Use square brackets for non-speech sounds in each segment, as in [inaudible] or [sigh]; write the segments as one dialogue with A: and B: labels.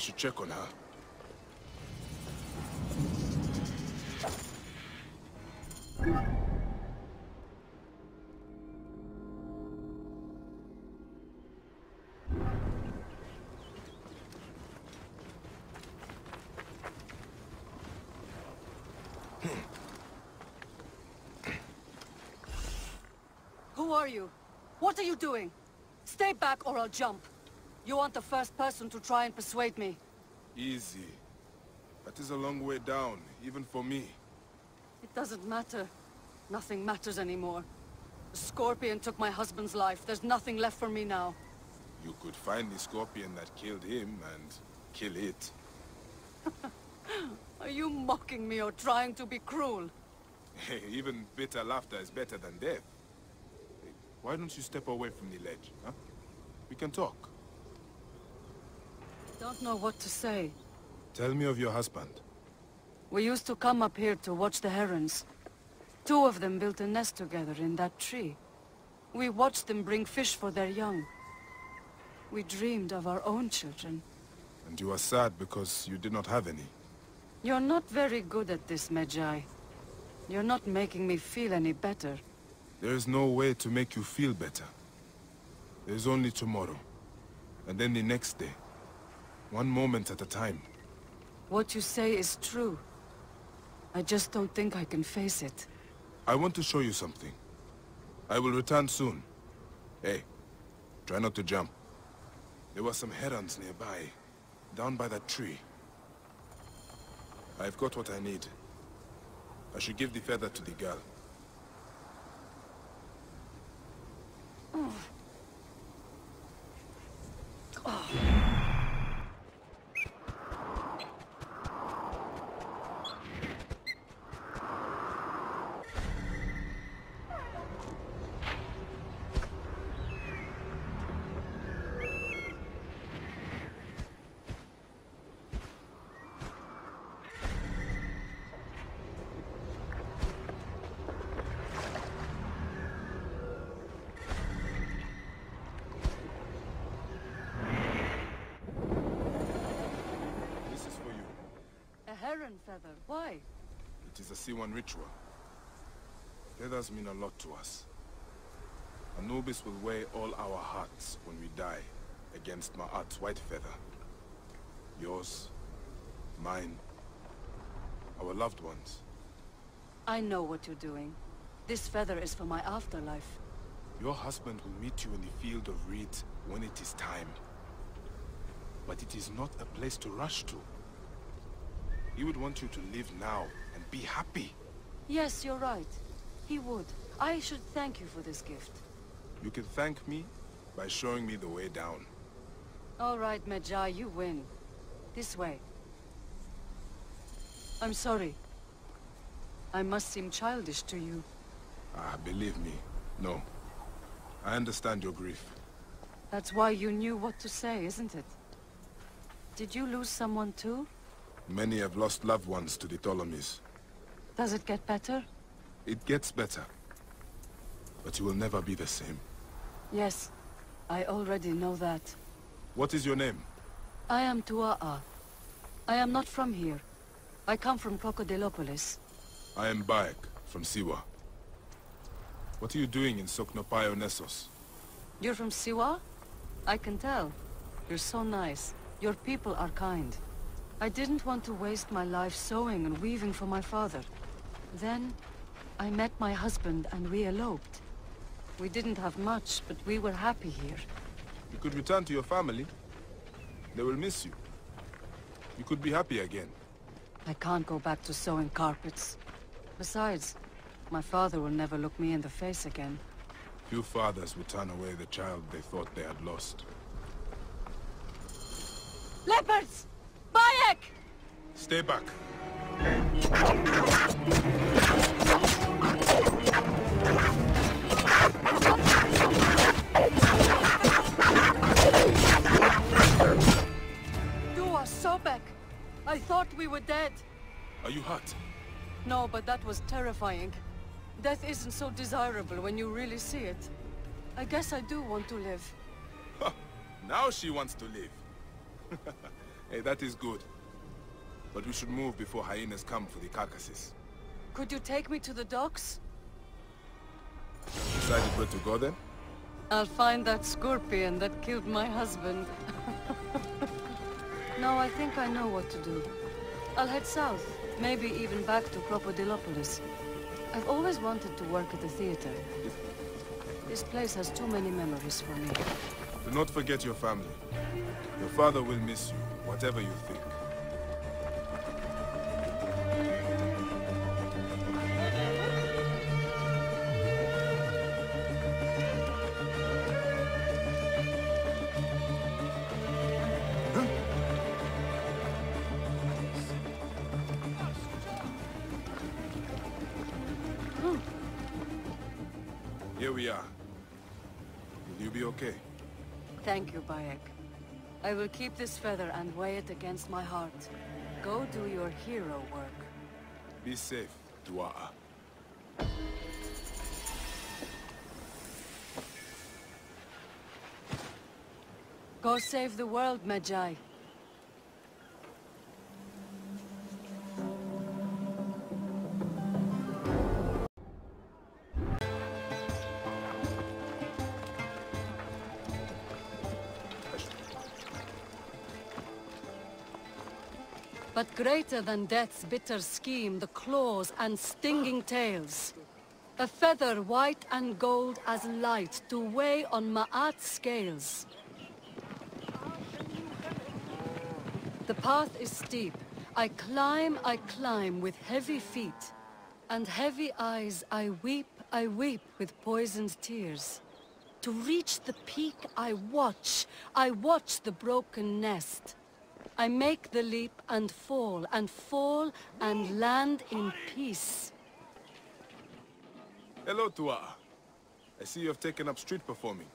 A: should check on her.
B: Who are you? What are you doing? Stay back or I'll jump. You aren't the first person to try and persuade me.
A: Easy. That is a long way down, even for me.
B: It doesn't matter. Nothing matters anymore. The Scorpion took my husband's life. There's nothing left for me now.
A: You could find the scorpion that killed him and kill it. [laughs]
B: Are you mocking me or trying to be cruel?
A: Hey, even bitter laughter is better than death. Why don't you step away from the ledge, huh? We can talk.
B: Don't know what to say.
A: Tell me of your husband.
B: We used to come up here to watch the herons. Two of them built a nest together in that tree. We watched them bring fish for their young. We dreamed of our own children.
A: And you are sad because you did not have any.
B: You're not very good at this, Medjay. You're not making me feel any better.
A: There is no way to make you feel better. There is only tomorrow. And then the next day. One moment at a time.
B: What you say is true. I just don't think I can face it.
A: I want to show you something. I will return soon. Hey, try not to jump. There were some herons nearby, down by that tree. I've got what I need. I should give the feather to the girl. This is for you.
B: A heron feather, why?
A: It is a Siwan ritual. Feathers mean a lot to us. Anubis will weigh all our hearts when we die against Ma'at's white feather. Yours, mine, our loved ones.
B: I know what you're doing. This feather is for my afterlife.
A: Your husband will meet you in the field of reeds when it is time. But it is not a place to rush to. He would want you to live now and be happy.
B: Yes, you're right. He would. I should thank you for this gift.
A: You can thank me by showing me the way down.
B: All right, Medjay, you win. This way. I'm sorry. I must seem childish to you.
A: Ah, believe me, no. I understand your grief.
B: That's why you knew what to say, isn't it? Did you lose someone too?
A: Many have lost loved ones to the Ptolemies.
B: Does it get better?
A: It gets better. But you will never be the same.
B: Yes. I already know that.
A: What is your name?
B: I am Tua'a. I am not from here. I come from Crocodilopolis.
A: I am Bayek, from Siwa. What are you doing in Soknopaiou Nesos?
B: You're from Siwa? I can tell. You're so nice. Your people are kind. I didn't want to waste my life sewing and weaving for my father. Then, I met my husband and we eloped. We didn't have much, but we were happy here.
A: You could return to your family. They will miss you. You could be happy again.
B: I can't go back to sewing carpets. Besides, my father will never look me in the face again.
A: Few fathers would turn away the child they thought they had lost.
B: Leopards!
A: Stay back.
B: Dua Sobek! I thought we were dead.
A: Are you hurt?
B: No, but that was terrifying. Death isn't so desirable when you really see it. I guess I do want to live.
A: Now she wants to live. [laughs] Hey, that is good. But we should move before hyenas come for the carcasses.
B: Could you take me to the docks?
A: Decided where to go then?
B: I'll find that scorpion that killed my husband. [laughs] now I think I know what to do. I'll head south, maybe even back to Crocodilopolis. I've always wanted to work at the theater. This place has too many memories for me.
A: Do not forget your family. Your father will miss you, whatever you think. We are. Will you be okay?
B: Thank you, Bayek. I will keep this feather and weigh it against my heart. Go do your hero work.
A: Be safe, Tua'a.
B: Go save the world, Medjay. But greater than death's bitter scheme, the claws and stinging tails. A feather white and gold as light to weigh on Ma'at's scales. The path is steep. I climb, I climb with heavy feet. And heavy eyes, I weep, I weep with poisoned tears. To reach the peak, I watch, I watch the broken nest. I make the leap and fall, and fall, and land in peace.
A: Hello, Tua'a. I see you have taken up street performing.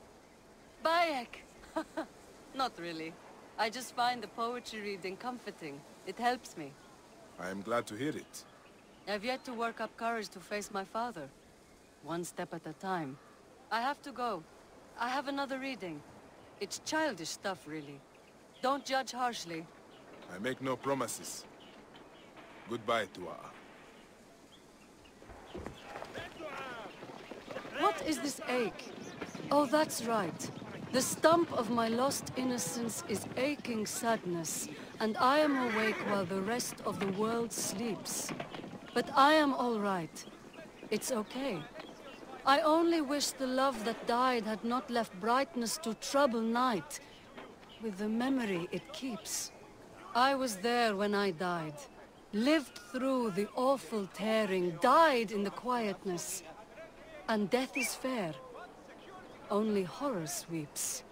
B: Bayek! [laughs] Not really. I just find the poetry reading comforting. It helps me.
A: I am glad to hear it.
B: I've yet to work up courage to face my father. One step at a time. I have to go. I have another reading. It's childish stuff, really. Don't judge harshly.
A: I make no promises. Goodbye, Tua'a.
B: What is this ache? Oh, that's right. The stump of my lost innocence is aching sadness, and I am awake while the rest of the world sleeps. But I am all right. It's okay. I only wish the love that died had not left brightness to trouble night, with the memory it keeps. I was there when I died, lived through the awful tearing, died in the quietness. And death is fair. Only horror sweeps.